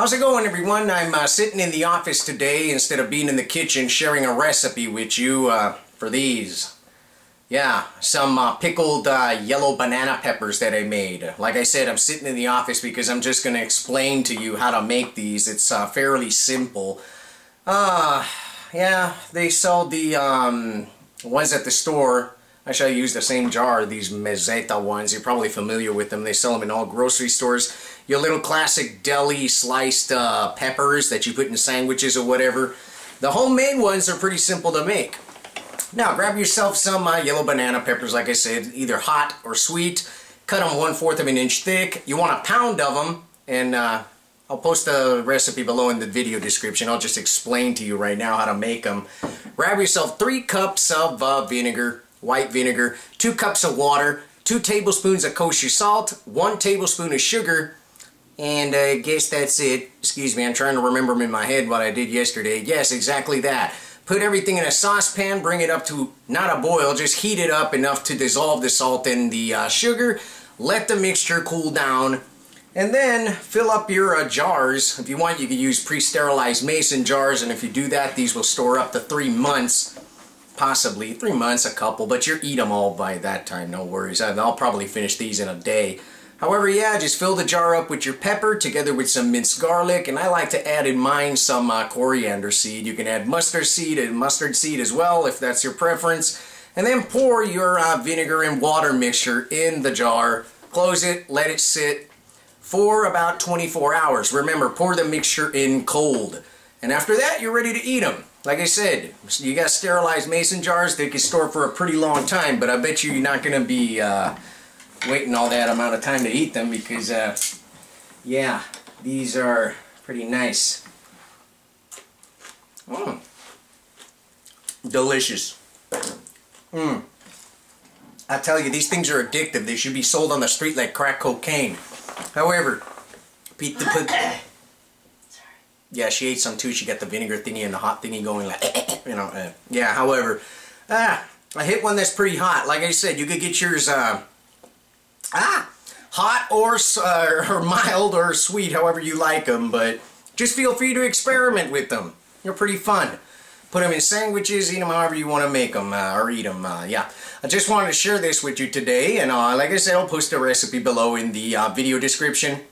How's it going everyone? I'm uh, sitting in the office today instead of being in the kitchen sharing a recipe with you uh, for these. Yeah, some uh, pickled uh, yellow banana peppers that I made. Like I said, I'm sitting in the office because I'm just going to explain to you how to make these. It's uh, fairly simple. Uh, yeah, they sell the um, ones at the store. Actually, I use the same jar, these Mezzetta ones. You're probably familiar with them. They sell them in all grocery stores. Your little classic deli sliced uh, peppers that you put in sandwiches or whatever. The homemade ones are pretty simple to make. Now, grab yourself some uh, yellow banana peppers, like I said, either hot or sweet. Cut them one-fourth of an inch thick. You want a pound of them, and uh, I'll post the recipe below in the video description. I'll just explain to you right now how to make them. Grab yourself three cups of uh, vinegar, white vinegar, two cups of water, two tablespoons of kosher salt, one tablespoon of sugar, and I guess that's it. Excuse me, I'm trying to remember in my head what I did yesterday. Yes, exactly that. Put everything in a saucepan, bring it up to, not a boil, just heat it up enough to dissolve the salt and the uh, sugar. Let the mixture cool down. And then fill up your uh, jars. If you want, you can use pre-sterilized mason jars, and if you do that, these will store up to three months possibly three months, a couple, but you eat them all by that time, no worries. I'll probably finish these in a day. However, yeah, just fill the jar up with your pepper together with some minced garlic, and I like to add in mine some uh, coriander seed. You can add mustard seed and mustard seed as well if that's your preference. And then pour your uh, vinegar and water mixture in the jar. Close it, let it sit for about 24 hours. Remember, pour the mixture in cold. And after that, you're ready to eat them. Like I said, you got sterilized mason jars. They can store for a pretty long time, but I bet you you're not going to be uh, waiting all that amount of time to eat them because, uh, yeah, these are pretty nice. Mmm. Delicious. Mmm. I tell you, these things are addictive. They should be sold on the street like crack cocaine. However, Pete, put yeah, she ate some too. She got the vinegar thingy and the hot thingy going like, you know. Uh, yeah, however, ah, I hit one that's pretty hot. Like I said, you could get yours, uh, ah, hot or, uh, or mild or sweet, however you like them. But just feel free to experiment with them. They're pretty fun. Put them in sandwiches, eat them however you want to make them, uh, or eat them, uh, yeah. I just wanted to share this with you today, and uh, like I said, I'll post a recipe below in the uh, video description.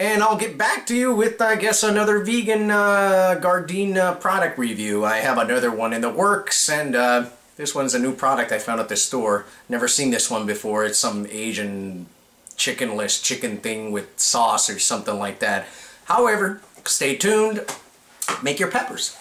And I'll get back to you with, I guess, another vegan uh, Gardein uh, product review. I have another one in the works, and uh, this one's a new product I found at the store. Never seen this one before. It's some Asian chickenless chicken thing with sauce or something like that. However, stay tuned. Make your peppers.